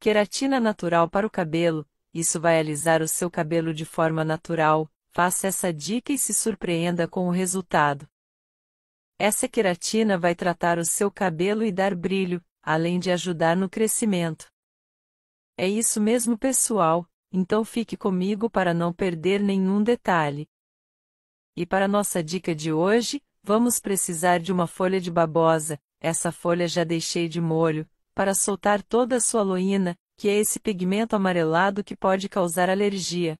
Queratina natural para o cabelo, isso vai alisar o seu cabelo de forma natural. Faça essa dica e se surpreenda com o resultado. Essa queratina vai tratar o seu cabelo e dar brilho, além de ajudar no crescimento. É isso mesmo, pessoal, então fique comigo para não perder nenhum detalhe. E para nossa dica de hoje, vamos precisar de uma folha de babosa, essa folha já deixei de molho, para soltar toda a sua aloína, que é esse pigmento amarelado que pode causar alergia.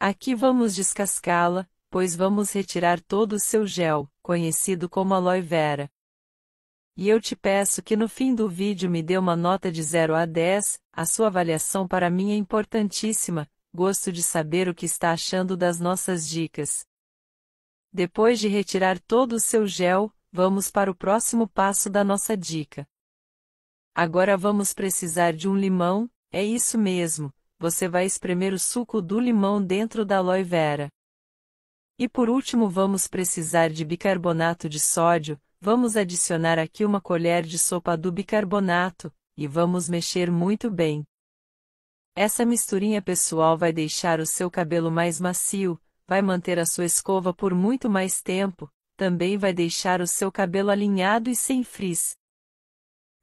Aqui vamos descascá-la, pois vamos retirar todo o seu gel, conhecido como aloe vera. E eu te peço que no fim do vídeo me dê uma nota de 0 a 10, a sua avaliação para mim é importantíssima, gosto de saber o que está achando das nossas dicas. Depois de retirar todo o seu gel, vamos para o próximo passo da nossa dica. Agora vamos precisar de um limão, é isso mesmo, você vai espremer o suco do limão dentro da aloe vera. E por último vamos precisar de bicarbonato de sódio, vamos adicionar aqui uma colher de sopa do bicarbonato, e vamos mexer muito bem. Essa misturinha pessoal vai deixar o seu cabelo mais macio, vai manter a sua escova por muito mais tempo, também vai deixar o seu cabelo alinhado e sem frizz.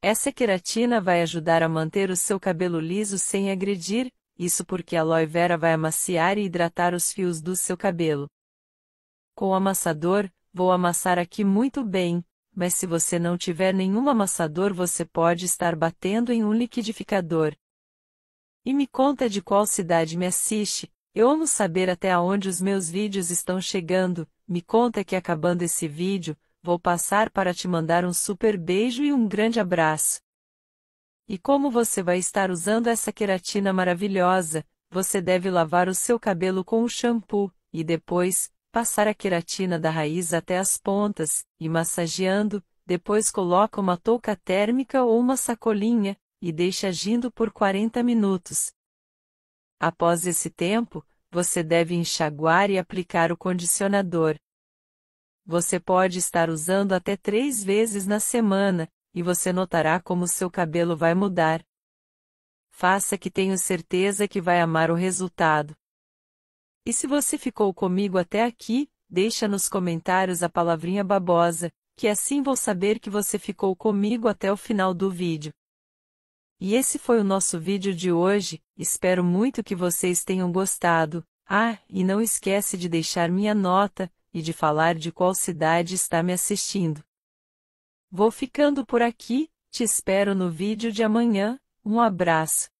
Essa queratina vai ajudar a manter o seu cabelo liso sem agredir, isso porque a aloe vera vai amaciar e hidratar os fios do seu cabelo. Com o amassador, vou amassar aqui muito bem, mas se você não tiver nenhum amassador você pode estar batendo em um liquidificador. E me conta de qual cidade me assiste, eu amo saber até onde os meus vídeos estão chegando, me conta que acabando esse vídeo, vou passar para te mandar um super beijo e um grande abraço. E como você vai estar usando essa queratina maravilhosa, você deve lavar o seu cabelo com o shampoo, e depois, passar a queratina da raiz até as pontas, e massageando, depois coloca uma touca térmica ou uma sacolinha, e deixa agindo por 40 minutos. Após esse tempo, você deve enxaguar e aplicar o condicionador. Você pode estar usando até três vezes na semana, e você notará como seu cabelo vai mudar. Faça que tenho certeza que vai amar o resultado. E se você ficou comigo até aqui, deixa nos comentários a palavrinha babosa, que assim vou saber que você ficou comigo até o final do vídeo. E esse foi o nosso vídeo de hoje, espero muito que vocês tenham gostado. Ah, e não esquece de deixar minha nota, e de falar de qual cidade está me assistindo. Vou ficando por aqui, te espero no vídeo de amanhã, um abraço.